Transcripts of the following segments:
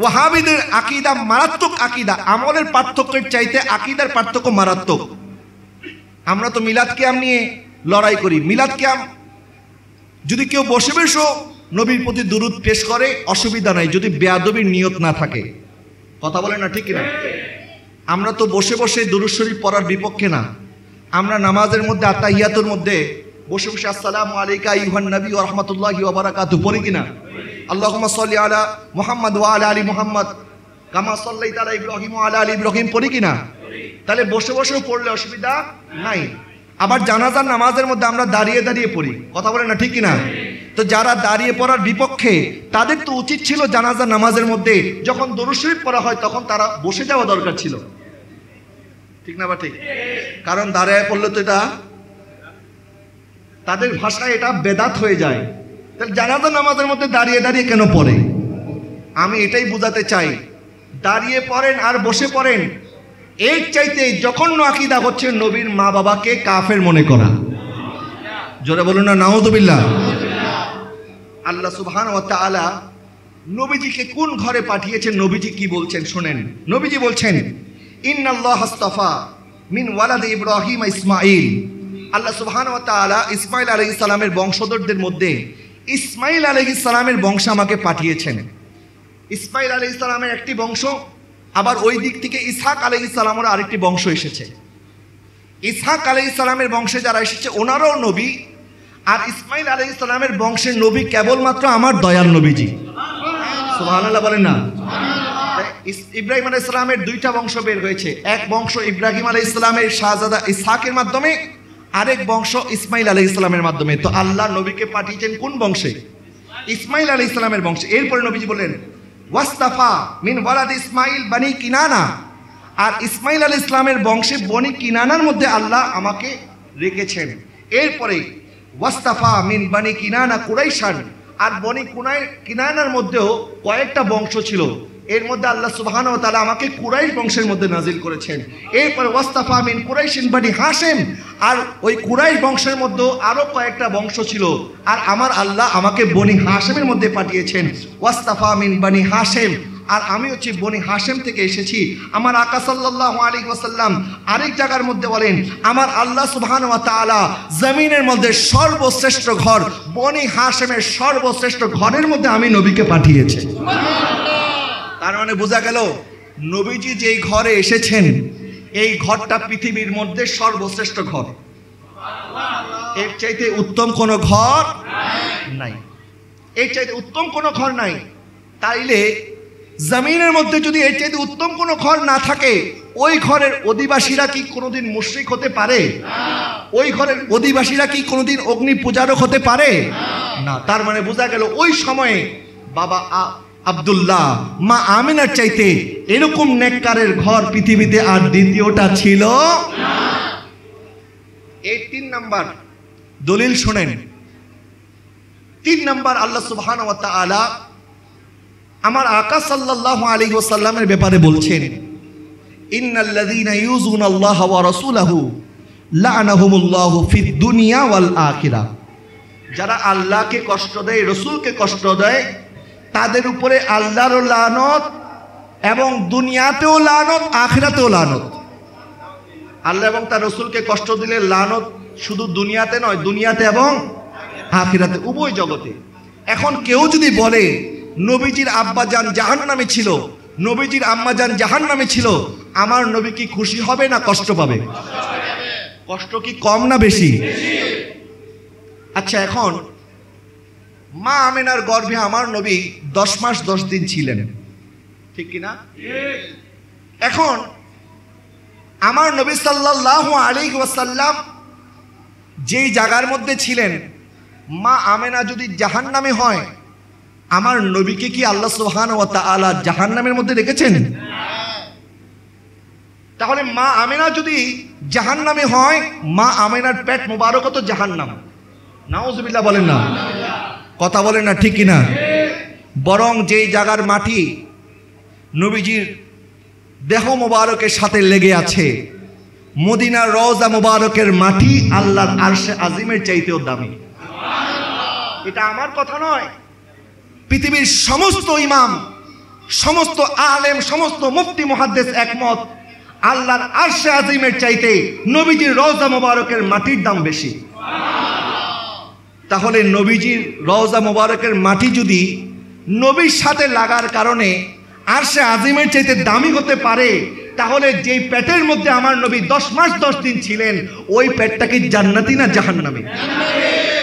ওয়াহাবিদের আকিদা মারাত্মক আকিদা, আমলের পার্থক্যের চাইতে আকিদার পার্থক্য মারাত্মক। আমরা তো মিলাদ কিয়াম নিয়ে লড়াই করি। মিলাদ কিয়াম, যদি কেউ বসে বসেও নবীর প্রতি দুরুদ পেশ করে, অসুবিধা নাই, যদি বেয়াদবির নিয়ত না থাকে। কথা বলে না ঠিক না আমরা তো বসে বসে দুরুদ শরীফ পড়ার বিপক্ষে না। আমরা নামাজের মধ্যে আত্মাহিয়াতুর মধ্যে বসে বসে, আসসালামু আলাইকা ইউহান নবী ও রহমতুল্লাহি ওয়া বারাকাতু পড়ি কিনা? আল্লাহুম্মা সাল্লি আলা মোহাম্মদ ওয়া আলা আলি মুহাম্মদ। কামা সাল্লাইতা আলা ইব্রাহিম ওয়া আলা আলি ইব্রাহিম। পড়ি কিনা? তাহলে বসে বসেও পড়লে অসুবিধা নাই। আবার জানাজার নামাজের মধ্যে আমরা দাঁড়িয়ে দাঁড়িয়ে পড়ি। কথা বলে না, ঠিক কিনা? তো যারা দাঁড়িয়ে পড়ার বিপক্ষে, তাদের তো উচিত ছিল জানাজার নামাজের মধ্যে যখন দরুদ শরীফ পড়া হয় তখন তারা বসে যাওয়া দরকার ছিল। ঠিক না বা ঠিক? কারণ দাঁড়ায় পড়লে তো এটা, তাদের ভাষায় এটা বেদাত হয়ে যায়। তাহলে জানাজা নামাজের মধ্যে দাঁড়িয়ে দাঁড়িয়ে কেন পড়ে? আমি এটাই বোঝাতে চাই। দাঁড়িয়ে পড়েন আর বসে পড়েন। এর চাইতে যখন আকিদা হচ্ছে নবীর মা বাবাকে কাফের মনে করা। জোরে বলুন না নাউদুবিল্লাহ আল্লাহ সুবহান ওয়া তাআলা নবীজিকে কোন ঘরে পাঠিয়েছেন? নবীজি কি বলছেন? শুনেন। নবীজি বলছেন, ইন্নাল্লাহ আস্তাফা মিন ওয়ালাদ ইব্রাহিম ইসমাইল আল্লাহ সুবহান ওয়া তাআলা ইসমাইল আলাইহিস সালামের বংশধরদের মধ্যে ইসমাইল আলাইহিস সালামের বংশ আমাকে পাঠিয়েছেন। ইসমাইল আলাইহিস ইসলামের একটি বংশ, আবার ওই দিক থেকে ইসহাক আলাইহিস সালামের আরেকটি বংশ এসেছে। ইসহাক আলাইহিস সালামের বংশে যারা এসেছে, ওনারাও নবী, আর ইসমাইল আলাইহিস সালামের বংশের নবী কেবলমাত্র আমার দয়াল নবীজি। সুবহানাল্লাহ বলেন না? ইব্রাহিম আলাইহিস সালামের দুইটা বংশ বের হয়েছে। এক বংশ ইব্রাহিম আলাইহিস ইসলামের শাহজাদা ইসহাকের মাধ্যমে আরেক বংশ ইসমাইল আলাইহিস ইসলামের মাধ্যমে। তো আল্লাহ নবীকে পাঠিয়েছেন কোন বংশে? ইসমাইল আলাইহিস ইসলামের বংশে। এরপরে নবীজি বলেন ওয়াস্তাফা মিন ওয়ালাদ ইসমাইল বানি কিনানা। আর ইসমাইল আলাইহিস ইসলামের বংশে বনি কিনানার মধ্যে আল্লাহ আমাকে রেখেছেন। এরপরে, ওয়াস্তাফা মিন বানি কিনানা কুরাইশান। আর বনি কুনাই কিনানার মধ্যেও কয়েকটা বংশ ছিল। এর মধ্যে আল্লাহ সুবহানাহু ও তালা আমাকে কুরাইশ বংশের মধ্যে নাজিল করেছেন। এরপরে ওয়াস্তাফা মিন কুরাইশিন বানি হাশেম, আর ওই কুরাইশ বংশের মধ্যেও আরও কয়েকটা বংশ ছিল। আর আমার আল্লাহ আমাকে বনি হাসেমের মধ্যে পাঠিয়েছেন, ওয়াস্তাফা মিন বানি হাশেম। আর আমি হচ্ছে বনি হাসেম থেকে এসেছি। আমার আকা সাল্লাল্লাহু আলাইহি ওয়াসাল্লাম আরেক জায়গার মধ্যে বলেন, আমার আল্লাহ সুবহানাহু ওয়া তাআলা জমিনের মধ্যে সর্বশ্রেষ্ঠ ঘর, বনি হাসেমের সর্বশ্রেষ্ঠ ঘরের মধ্যে আমি নবীকে পাঠিয়েছি। তার মানে বোঝা গেল নবীজি যেই ঘরে এসেছেন, এই ঘরটা পৃথিবীর মধ্যে সর্বশ্রেষ্ঠ ঘর। এর চাইতে উত্তম কোনো ঘর নাই। এর চাইতে উত্তম কোনো ঘর নাই। তাইলে জমিনের মধ্যে যদি এর চাইতে উত্তম কোনো ঘর না থাকে, ওই ঘরের অধিবাসীরা কি কোনোদিন মুশ্রিক হতে পারে? ওই ঘরের অধিবাসীরা কি কোনোদিন অগ্নি পূজারক হতে পারে? না। তার মানে বোঝা গেল ওই সময়ে বাবা আব্দুল্লাহ, মা আমিনার চাইতে এরকম নেককারের ঘর পৃথিবীতে আর দ্বিতীয়টা ছিল এই তিন নাম্বার দলিল শোনেন। তিন নাম্বার আল্লাহ সুবহান ওয়া তাআলা আমার আকা সাল্লাল্লাহু আলাইহি ওয়াসাল্লামের ব্যাপারে বলছেন ইন্নাল্লাযীনা ইউযুনা আল্লাহ ওয়া রাসূলাহু লা'নাহুমুল্লাহু ফিদ দুনিয়া ওয়াল আখিরাহ যারা আল্লাহকে কষ্ট দেয়, রসুলকে কষ্ট দেয় তাদের উপরে আল্লাহরও লানত এবং দুনিয়াতেও লানত, আখিরাতেও লানত। আল্লাহ এবং তার রসুলকে কষ্ট দিলে লানত শুধু দুনিয়াতে নয়, দুনিয়াতে এবং আখিরাতে, উভয় জগতে। এখন কেউ যদি বলে, নবীজির আব্বা যান জাহান নামে ছিল, নবীজির আম্মা যান জাহান নামে ছিল, আমার নবী কি খুশি হবে না কষ্ট পাবে? কষ্ট কি কম না বেশি? আচ্ছা এখন মা আমেনার গর্ভে আমার নবী দশ মাস দশ দিন ছিলেন। ঠিক কিনা? এখন আমার নবী সাল্লাল্লাহু আলাইহি ওয়াসাল্লাম যেই জায়গার মধ্যে ছিলেন, মা আমেনা যদি জাহান্নামে হয়, আমার নবীকে কি আল্লাহ সুবহানাহু ওয়া তাআলা জাহান্নামের মধ্যে রেখেছেন? তাহলে মা আমেনা যদি জাহান্নামে হয়, মা আমেনার পেট মোবারক তো জাহান্নাম। নাউজুবিল্লাহ বলেন না। কথা বলে না, ঠিক কিনা? বরং যেই জায়গার মাটি নবীজির দেহ মোবারকের সাথে লেগে আছে, মদিনার রওজা মোবারকের মাটি আল্লাহর আরশে আজিমের চাইতেও দামি। এটা আমার কথা নয়। পৃথিবীর সমস্ত ইমাম, সমস্ত আলেম, সমস্ত মুফতি মহাদ্দেশ একমত, আল্লাহর আরশে আজিমের চাইতে নবীজির রওজা মোবারকের মাটির দাম বেশি। তাহলে নবীজির রওজা মোবারকের মাটি যদি নবীর সাথে লাগার কারণে আরশে আজিমের চাইতে দামি হতে পারে, তাহলে যেই পেটের মধ্যে আমার নবী দশ মাস দশ দিন ছিলেন, ওই পেটটা কি জান্নাতি না জাহান্নামী?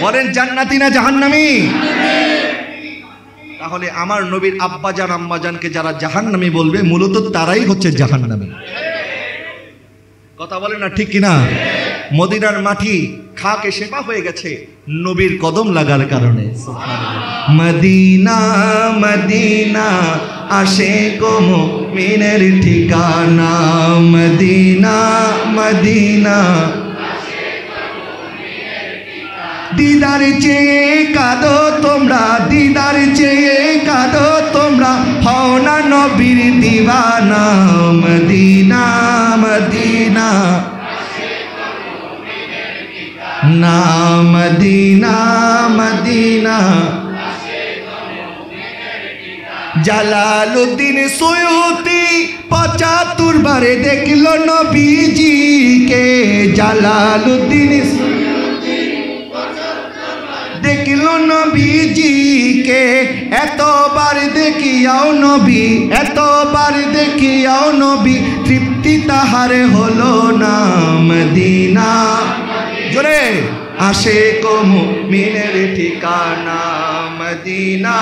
বলেন জান্নাতি না জাহান্নামী? তাহলে আমার নবীর আব্বাজান আম্মাজানকে যারা জাহান্নামী বলবে, মূলত তারাই হচ্ছে জাহান্নামী। কথা বলে না ঠিক কিনা? মদিনার মাটি খাকে সেবা হয়ে গেছে, নবীর কদম লাগার কারণে। মদিনা মদিনা, আসে কোম মিনের ঠিকানা। মদিনা মদিনা, দিদার চেয়ে কাঁদো তোমরা, দিদার চেয়ে কাঁদো তোমরা, হও না নবীর দিবানা। মদিনা না মদিনা মদিনা। জালালুদ্দিন সৈয়দি পঁচাত্তর বারে দেখল নবীজিকে। জালালুদ্দিন দেখল নবীজিকে। এতবার দেখিয়াও নবী, এতবার দেখিয়াও নবী, তৃপ্তি তাহারে হলো না মদিনা। জোরে। আসে কমু মিনের ঠিকানা মদিনা।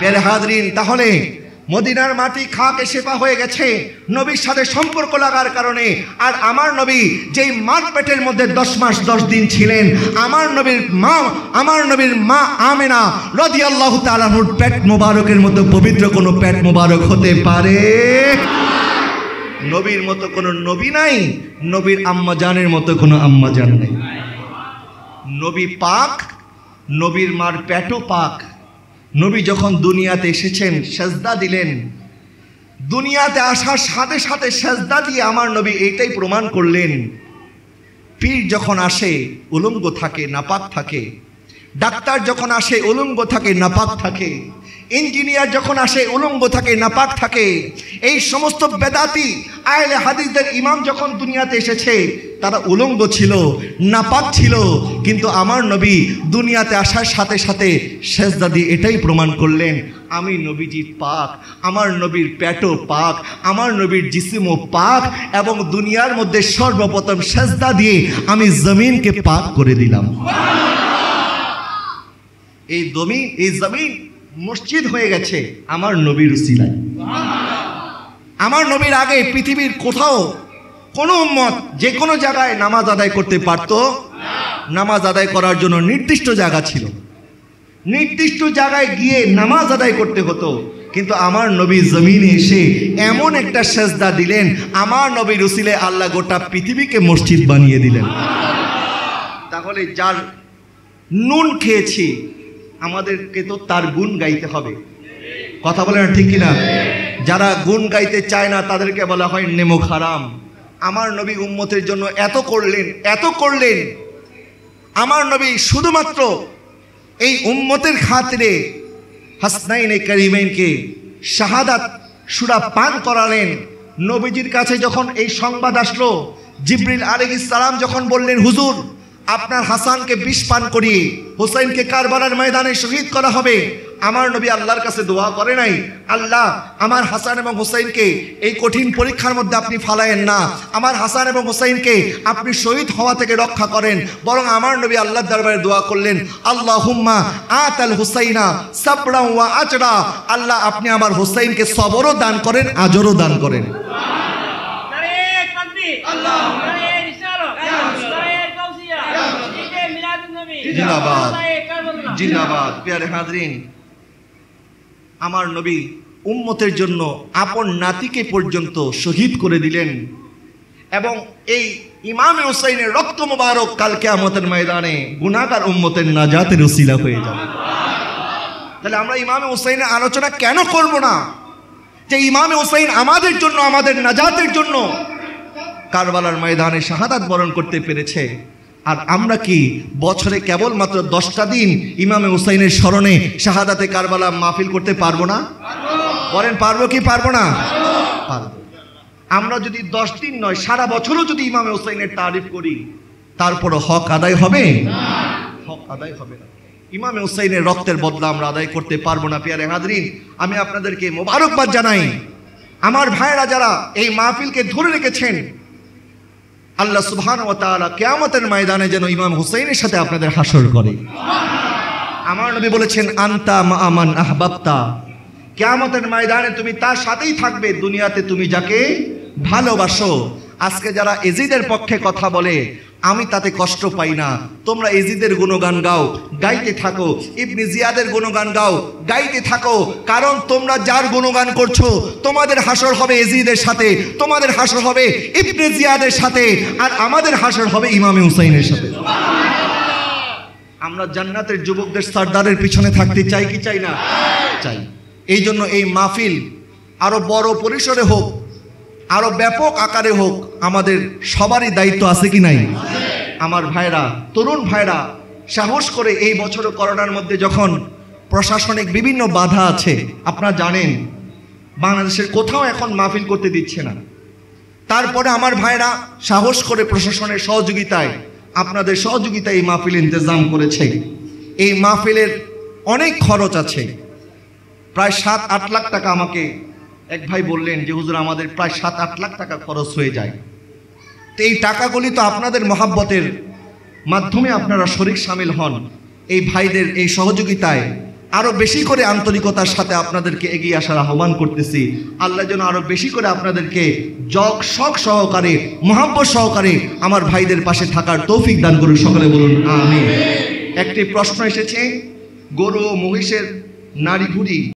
পের হাজরিন তাহলে মদিনার মাটি খাকে সেপা হয়ে গেছে নবীর সাথে সম্পর্ক লাগার কারণে। আর আমার নবী যেই মার পেটের মধ্যে দশ মাস দশ দিন ছিলেন আমার নবীর মা আমার নবীর মা আমেনা রদি আল্লাহ তালাহুর পেট মোবারকের মতো পবিত্র কোনো পেট মোবারক হতে পারে? নবীর মতো কোনো নবী নাই, নবীর আম্মাজানের মতো কোনো আম্মাজান নেই। নবী পাক, নবীর মার পেটও পাক। নবী যখন দুনিয়াতে এসেছেন, সেজদা দিলেন। দুনিয়াতে আসার সাথে সাথে সেজদা দিয়ে আমার নবী এইটাই প্রমাণ করলেন। পীর যখন আসে, উলঙ্গ থাকে, নাপাক থাকে ডাক্তার যখন আসে উলঙ্গ থাকে, নাপাক থাকে। ইঞ্জিনিয়ার যখন আসে উলঙ্গ থাকে, নাপাক থাকে। এই সমস্ত বেদাতি আয়লে হাদিসদের ইমাম যখন দুনিয়াতে এসেছে, তারা উলঙ্গ ছিল, নাপাক ছিল। কিন্তু আমার নবী দুনিয়াতে আসার সাথে সাথে শেষদা দিয়ে এটাই প্রমাণ করলেন, আমি নবীজির পাক, আমার নবীর পেটও পাক, আমার নবীর জিসিমও পাক, এবং দুনিয়ার মধ্যে সর্বপ্রথম সেজদা দিয়ে আমি জমিনকে পাক করে দিলাম। এই জমিন এই জমিন মসজিদ হয়ে গেছে আমার নবীর উসিলায়। আমার নবীর আগে পৃথিবীর কোথাও কোনো মত যে কোনো জায়গায় নামাজ আদায় করতে পারত। নামাজ আদায় করার জন্য নির্দিষ্ট জায়গা ছিল। নির্দিষ্ট জায়গায় গিয়ে নামাজ আদায় করতে হতো। কিন্তু আমার নবী জমিনে এসে এমন একটা সেজদা দিলেন, আমার নবীর উসিলে আল্লাহ গোটা পৃথিবীকে মসজিদ বানিয়ে দিলেন। তাহলে যার নুন খেয়েছি আমাদেরকে তো তার গুণ গাইতে হবে। কথা বলে না ঠিক কিনা? যারা গুণ গাইতে চায় না, তাদেরকে বলা হয় নেমো খারাম। আমার নবী উম্মতের জন্য এত করলেন এত করলেন। আমার নবী শুধুমাত্র এই উম্মতের খাতিরে হাসনাইনে করিমাইনকে শাহাদাত সুরা পান করালেন। নবীজির কাছে যখন এই সংবাদ আসলো, জিব্রিল আলাইহিস সালাম যখন বললেন, হুজুর আপনার হাসানকে বিষ পান করিয়ে হুসাইনকে কারবালার ময়দানে শহীদ করা হবে। আমার নবী আল্লাহর কাছে দোয়া করে নাই। আল্লাহ, আমার হাসান এবং হুসাইনকে এই কঠিন পরীক্ষার মধ্যে আপনি ফালায়েন না। আমার হাসান এবং হুসাইনকে আপনি শহীদ হওয়া থেকে রক্ষা করেন। বরং আমার নবী আল্লাহর দরবারে দোয়া করলেন আল্লাহ হুম্মা আত আল হুসাইনা সাবরা ওয়া আচরা আল্লাহ, আপনি আমার হুসাইনকে সবরও দান করেন, আজরও দান করেন। আল্লাহ নারে রিসালাত নারে তাওসিয়া ঈদে মিলাদুন নবী জিন্দাবাদ। জিন্দাবাদ প্রিয়ারে হাজরিন। আমার নবী উম্মতের জন্য আপন নাতিকে পর্যন্ত শহীদ করে দিলেন। এবং এই ইমামে হুসাইনের রক্ত মোবারক কালকে আমাদের ময়দানে গুনাগার উম্মতের নাজাতের উসিলা হয়ে যাবে। তাহলে আমরা ইমামে হুসাইনের আলোচনা কেন করব না? যে ইমামে হুসাইন আমাদের জন্য আমাদের নাজাতের জন্য কারবালার ময়দানে শাহাদাত বরণ করতে পেরেছে। আর আমরা কি বছরে কেবলমাত্র দশটা দিন ইমামে হুসাইনের স্মরণে শাহাদাতে কারবালা মাহফিল করতে পারব না? বলেন, পারব কি পারব না? আমরা যদি দশ দিন নয়, সারা বছরও যদি ইমামে হুসাইনের তারিফ করি, তারপরও হক আদায় হবে? হক আদায় হবে না। ইমামে হুসাইনের রক্তের বদলা আমরা আদায় করতে পারব না, পিয়ারে হাজরিন। আমি আপনাদেরকে মোবারকবাদ জানাই। আমার ভাইরা যারা এই মাহফিলকে ধরে রেখেছেন আল্লাহ সুবহান ও তাআলা কেয়ামতের ময়দানে যেন ইমাম হুসাইনের সাথে আপনাদের হাসর করে। আমার নবী বলেছেন, আন্তা মা আমান আহবাবতা। কিয়ামতের ময়দানে তুমি তার সাথেই থাকবে, দুনিয়াতে তুমি যাকে ভালোবাসো। আজকে যারা এজিদের পক্ষে কথা বলে, আমি তাতে কষ্ট পাই না। তোমরা এজিদের গুণগান গাও, গাইতে থাকো। ইবনি জিয়াদের গুণগান গাও, গাইতে থাকো। কারণ তোমরা যার গুণগান করছ, তোমাদের হাসর হবে এজিদের সাথে, তোমাদের হাসর হবে ইবনে জিয়াদের সাথে, আর আমাদের হাসর হবে ইমামে হুসাইনের সাথে। আমরা জান্নাতের যুবকদের সর্দারের পিছনে থাকতে চাই কি চাই না? চাই। এই জন্য এই মাহফিল আরও বড় পরিসরে হোক আরও ব্যাপক আকারে হোক, আমাদের সবারই দায়িত্ব আছে কি নাই? আমার ভাইরা, তরুণ ভাইরা, সাহস করে এই বছর করোনার মধ্যে যখন প্রশাসনিক বিভিন্ন বাধা আছে, আপনারা জানেন, বাংলাদেশের কোথাও এখন মাহফিল করতে দিচ্ছে না। তারপরে আমার ভাইরা, সাহস করে প্রশাসনের সহযোগিতায়, আপনাদের সহযোগিতায় এই মাহফিল ইন্তজাম করেছে। এই মাহফিলের অনেক খরচ আছে। প্রায় সাত আট লাখ টাকা আমাকে এক ভাই বললেন যে, হুজুর, আমাদের প্রায় সাত, আট লাখ টাকা খরচ হয়ে যায়। তো এই টাকাগুলি তো আপনাদের মহাব্বতের মাধ্যমে আপনারা শরিক সামিল হন। এই ভাইদের এই সহযোগিতায় আরও বেশি করে আন্তরিকতার সাথে আপনাদেরকে এগিয়ে আসার আহ্বান করতেছি। আল্লাহ যেন আরও বেশি করে আপনাদেরকে জগ, শখ সহকারে, মহাব্বত সহকারে আমার ভাইদের পাশে থাকার তৌফিক দান করুন। সকলে বলুন আমি একটি প্রশ্ন এসেছে, গরু মহিষের নারী ভুড়ি